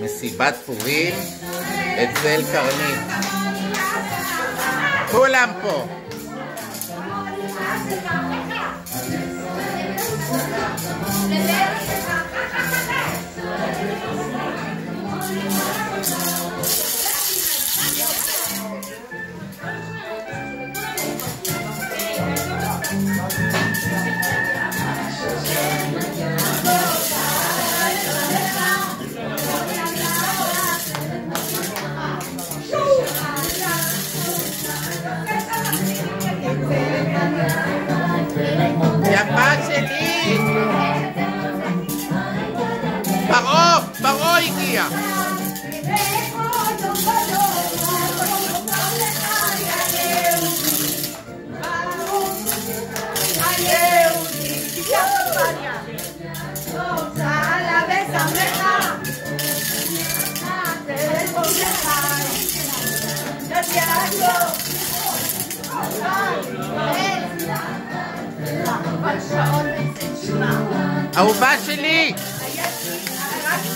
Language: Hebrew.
מסיבת פורים אצל קרנית. כולם פה. פרעה! הגיע! אהובה שלי!